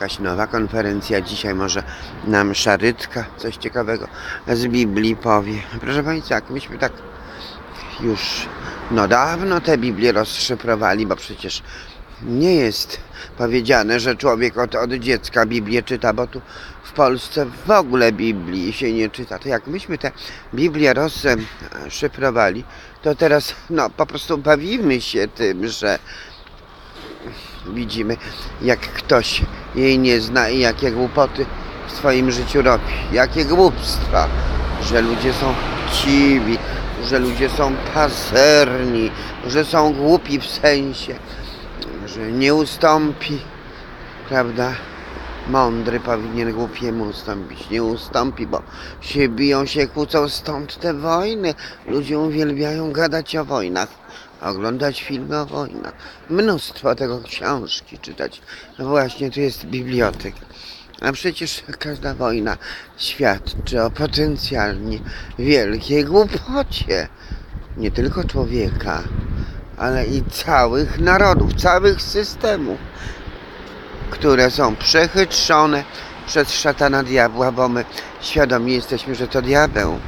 jakaś nowa konferencja. Dzisiaj może nam Szarytka coś ciekawego z Biblii powie. Proszę Państwa, jak myśmy tak już no dawno te Biblię rozszyfrowali, bo przecież nie jest powiedziane, że człowiek od, od dziecka Biblię czyta, bo tu w Polsce w ogóle Biblii się nie czyta. To jak myśmy tę Biblię rozszyfrowali, to teraz no po prostu bawimy się tym, że widzimy jak ktoś jej nie zna i jakie głupoty w swoim życiu robi. Jakie głupstwa, że ludzie są chciwi, że ludzie są pazerni, że są głupi w sensie, że nie ustąpi, prawda? Mądry powinien głupiemu ustąpić. Nie ustąpi, bo się biją, się kłócą. Stąd te wojny. Ludzie uwielbiają gadać o wojnach, oglądać filmy o wojnach. Mnóstwo tego książki czytać. No właśnie, tu jest bibliotek. A przecież każda wojna świadczy o potencjalnie wielkiej głupocie. Nie tylko człowieka, ale i całych narodów, całych systemów, które są przechytrzone przez szatana diabła, bo my świadomi jesteśmy, że to diabeł